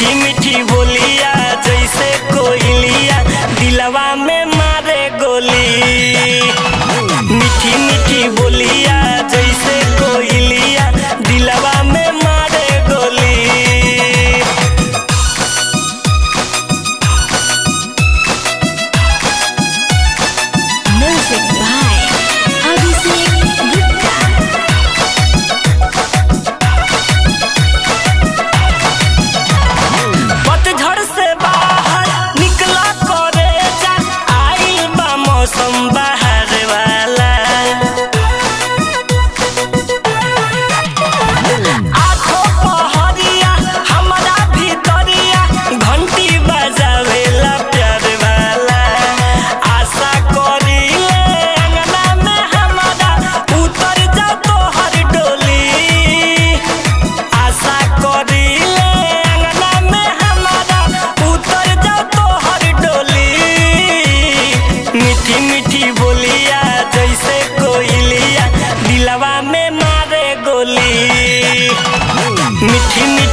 मीठी मीठी बोलिया जैसे कोई लिया दिलवा में मिठी मिठी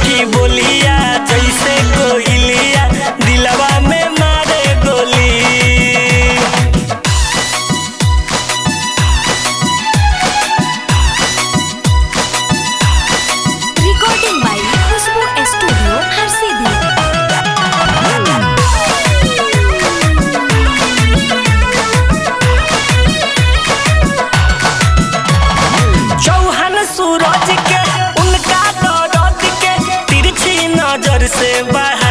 aparecer, vai